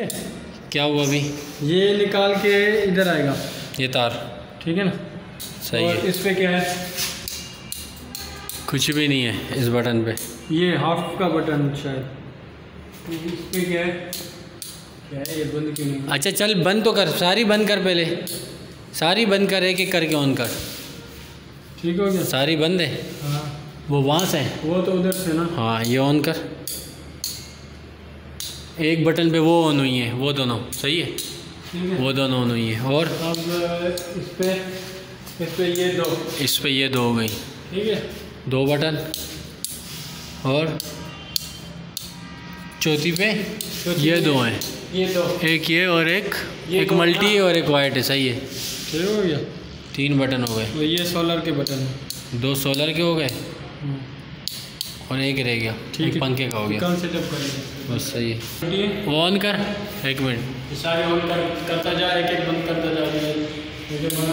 है क्या हुआ अभी? ये निकाल के इधर आएगा। ये तार। ठीक है ना? सही और है। इस पे क्या है? कुछ भी नहीं है इस बटन पे। ये हाफ़ का बटन शायद। इस पे क्या है? क्या है? ये बंद क्यों नहीं अच्छा चल बंद तो कर। सारी बंद कर पहले। सारी बंद कर एक एक करके ऑन कर। ठीक हो गया। सारी बंद है? हाँ। वो वहाँ से है। वो तो उधर से ना? हाँ ये ऑन कर। एक बटन पे वो ऑन हुई है वो दोनों सही है? है वो दोनों ऑन हुई है और? अब इस पे इस पे ये दो। इस पे ये दो हो गई। ठीक है। दो बटन और? चौथी पे चौथी ये दो हैं। ये दो। एक ये और एक ये एक मल्टी हाँ। और एक वाइट है सही है। ठीक हो गया। तीन बटन हो गए। तो ये सोलर के बटन दो सोलर के हो गए। हम्म, और एक रह गया ठीक एक है। पंखे का हो गया। बस सही है। वो ऑन कर एक मिनट। ये सारे ऑन कर करता जा एक एक बंद करता जा रहा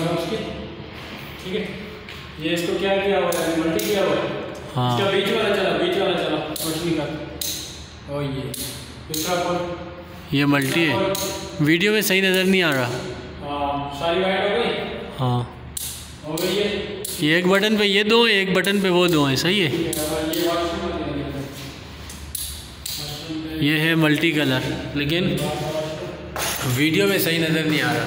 हूँ? ठीक है। ये इसको क्या किया हुआ है? मल्टी किया हुआ है? हाँ। इसका बीच वाला चला बीच वाला चला रोशनी का। और ये दूसरा कौन ये मल्टी है। वीडियो में सही नज़र नहीं आ रहा। हाँ सारी वाइट हो गई? हाँ। हो गई है एक बटन पे, ये दो, एक बटन पे वो दो है, सही है? ये है मल्टी कलर, लेकिन वीडियो में सही नज़र नहीं आ रहा।